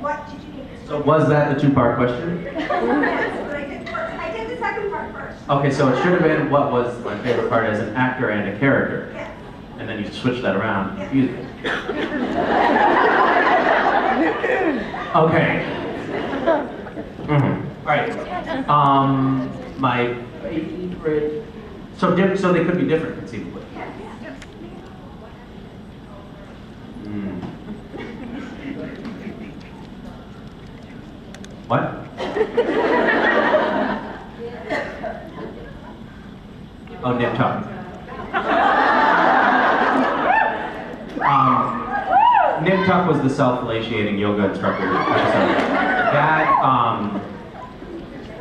what did you think? So was that the two-part question? Yes, but I did, I did the second part first. Okay, so it should have been what was my favorite part as an actor and a character, Yes. and then you switch that around. Me. Okay. Mhm. All right. Um, my favorite. So so they could be different conceivably. What? Oh, Nip Tuck. Um, Nip Tuck was the self-fellatinating yoga instructor. episode. That, um,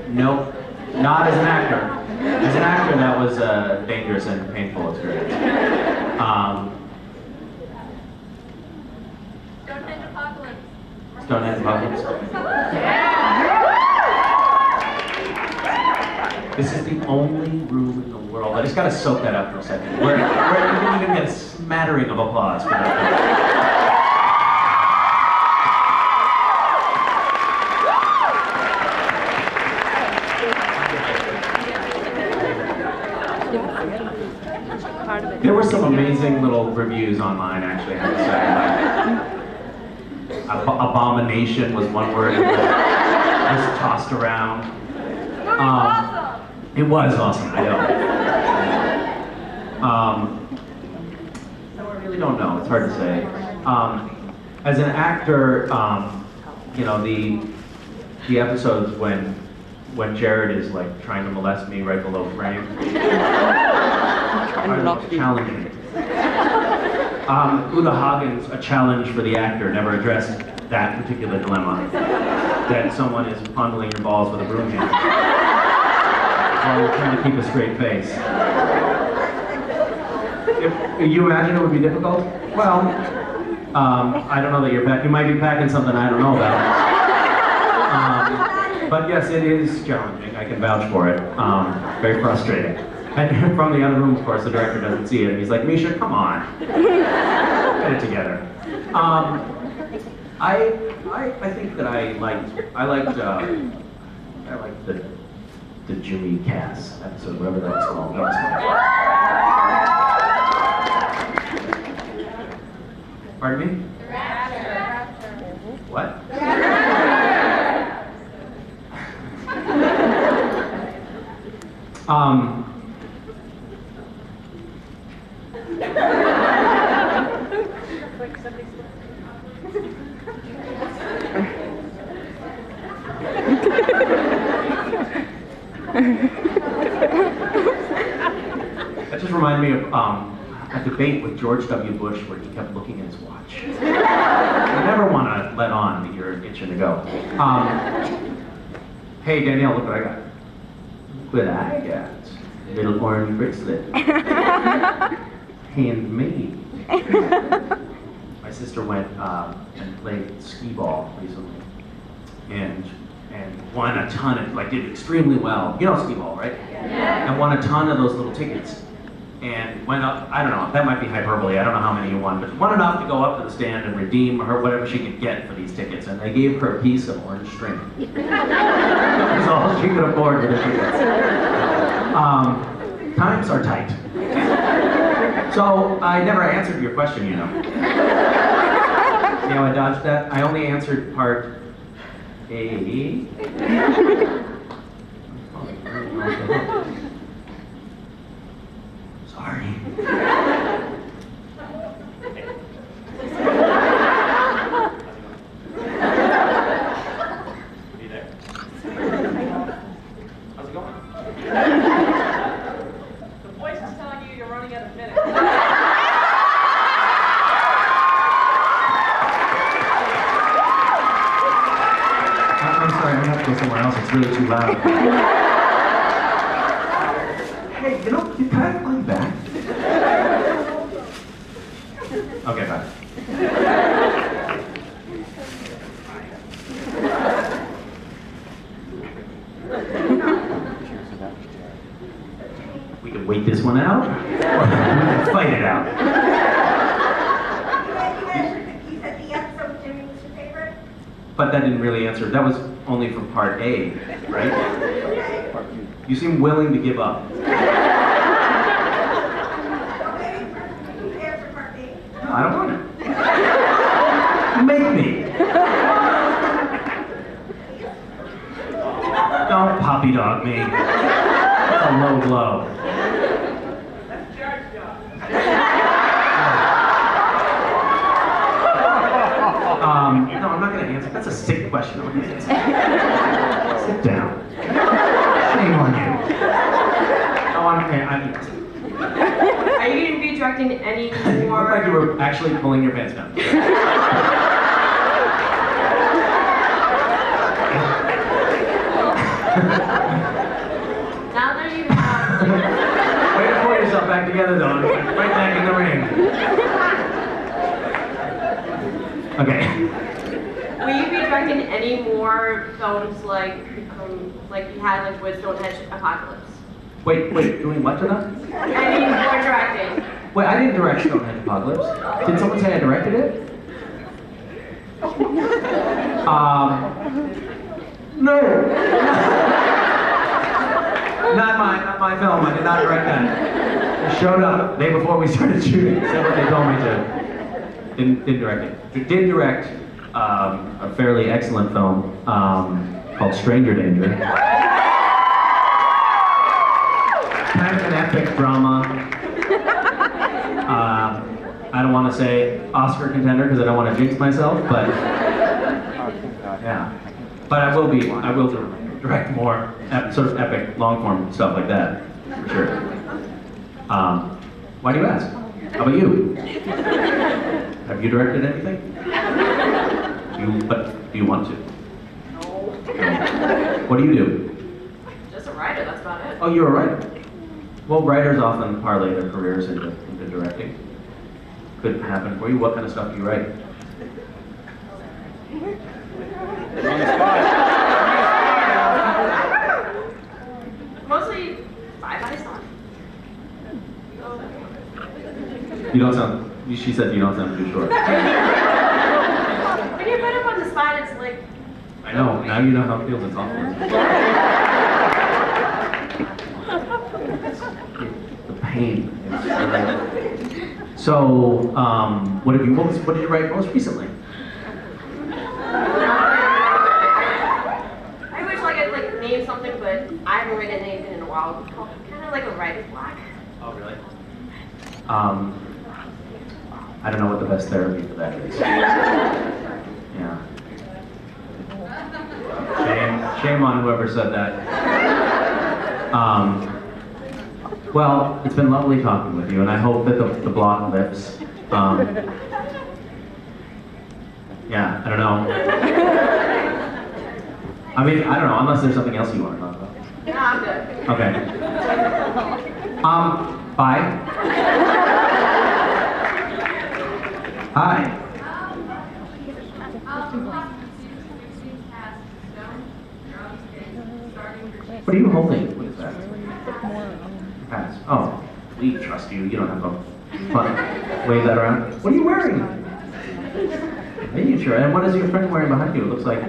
nope, not as an actor. As an actor, that was a dangerous and painful experience. Um, Stonehenge Apocalypse. Stonehenge Apocalypse. This is the only room in the world. I just gotta soak that up for a second. Where, where you can even get a smattering of applause for that. There were some amazing little reviews online, actually. I have to say. Like, ab- abomination was one word that was tossed around. Um. It was awesome, I know. Um, no, I really don't know. It's hard to say. Um, as an actor, um, you know the the episodes when when Jared is like trying to molest me right below frame are challenging. Um, Uta Hagen's A Challenge for the Actor never addressed that particular dilemma. That someone is fondling your balls with a broom handle while you're trying to keep a straight face. If you imagine it would be difficult? Well, um, I don't know that you're pack. You might be packing something I don't know about. Um, but yes, it is challenging. I can vouch for it. Um, very frustrating. And from the other room, of course, the director doesn't see it. And he's like, Misha, come on, get it together. Um, I, I, I think that I liked, I liked, uh, I liked the, the Jimmy Cass episode, whatever that's called. That was fun. Pardon me? What? um. That just reminded me of um, a debate with George W. Bush where he kept looking at his watch. You never want to let on that you're itching to go. Um, hey Danielle, look what I got. Look what I got. Little orange bracelet. Handmade. My sister went uh, and played skee ball recently, and and won a ton of like did extremely well. You know skee ball, right? Yeah. And won a ton of those little tickets. And went up, I don't know, that might be hyperbole, I don't know how many you won, but won enough to go up to the stand and redeem her whatever she could get for these tickets. And they gave her a piece of orange string. that was all she could afford for the tickets. Um, times are tight. So I never answered your question, you know. See how I dodged that? I only answered part A. Sorry. There? How's it going? The voice is telling you you're running out of minutes. I- I'm sorry, I'm gonna have to go somewhere else. It's really too loud. hey, you know, you kind of like back. Okay, bye. We can wait this one out, or we can fight it out. You said, you said the episode with Jimmy was your favorite? That didn't really answer. That was only for part A, right? You seem willing to give up. I don't want it. Make me. Don't puppy dog me. That's a low blow. That's Jared's job. Um, no, I'm not going to answer. That's a sick question. Gonna answer. Sit down. Shame on you. Oh, I'm, I'm, Are you going to be directing any you look more? like you were actually pulling your pants down. Now that you have, Way to pull yourself back together, though. Right back in the ring. Okay. Will you be directing any more films like, um, like you had like with Stonehenge Apocalypse? Wait, wait, doing what to that? Any more directing? Wait, I didn't direct Stonehenge Apocalypse. Did someone say I directed it? Um, no. not my, not my film. I did not direct that. I showed up the day before we started shooting. Said what they told me to. Didn't, didn't direct it. Did direct um, a fairly excellent film um, called Stranger Danger. Kind of an epic drama. Uh, I don't want to say Oscar contender because I don't want to jinx myself, but yeah. But I will be. I will direct more ep- sort of epic, long form stuff like that for sure. Um, why do you ask? How about you? Have you directed anything? You, but do you want to? No. What do you do? Just a writer, that's about it. Oh, you're a writer. Well, writers often parlay their careers into, into directing. Could happen for you. What kind of stuff do you write? Mostly sci-fi stuff. You don't sound. She said you don't sound too sure. When you put up on the spot, it's like, I know. Now you know how it feels. It's awful. the pain. So, um, what have you? What, was, what did you write most recently? I wish like I'd like name something, but I haven't written anything in a while. It's called kind of like a writer's block. Oh, really? Um, I don't know what the best therapy for that is. Yeah. Shame, on whoever said that. Um, well, it's been lovely talking with you, and I hope that the, the block lifts. Um, yeah, I don't know. I mean, I don't know, unless there's something else you want to talk about. No, I'm good. Okay. Um, bye. Hi. What are you holding? What is that? Pass. Oh, we trust you. You don't have to fun. wave that around. What are you wearing? Miniature. And what is your friend wearing behind you? It looks like.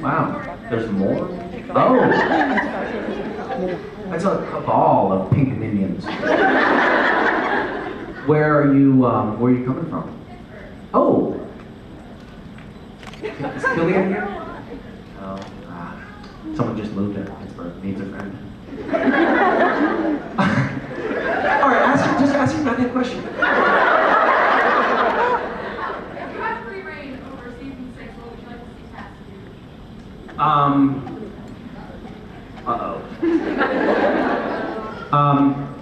Wow. There's more. Oh. That's a, ball of pink minions. Where are you? Um, where are you coming from? Oh. Is Killian here? Someone just moved to Pittsburgh. Needs a friend. All right. Ask just ask your goddamn question. You have free reign over season six. What would you like to see Cass do? Um. Uh oh. um.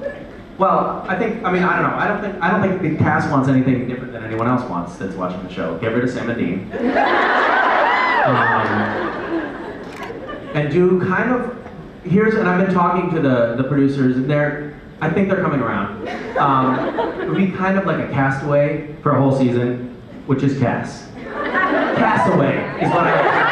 Well, I think. I mean, I don't know. I don't think. I don't think the cast wants anything different than anyone else wants that's watching the show. Get rid of Sam and Dean. Um, and do kind of. Here's, and I've been talking to the the producers, and they're. I think they're coming around. Um, it would be kind of like a castaway for a whole season, which is Cass. Castaway is what I.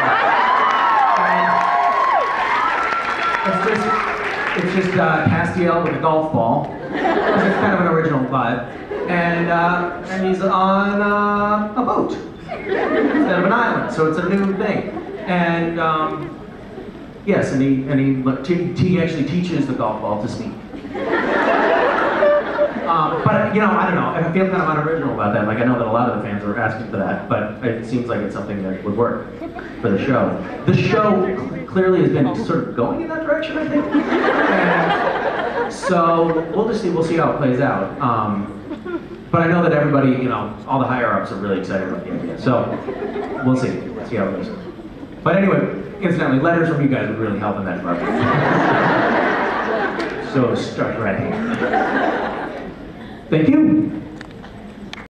It's just, it's just uh, Castiel with a golf ball. It's kind of an original vibe, and uh, and he's on uh, a boat. instead of an island. So it's a new thing. And um, yes, and he and he, he actually teaches the golf ball to speak. Um, but you know, I don't know. I feel kind of unoriginal about that. Like I know that a lot of the fans were asking for that, but it seems like it's something that would work for the show. The show clearly has been sort of going in that direction, I think. And so we'll just see. We'll see how it plays out. Um, but I know that everybody, you know, all the higher ups are really excited about the idea. So we'll see. See how it goes. But anyway, incidentally, letters from you guys would really help in that department. so start right here. Thank you.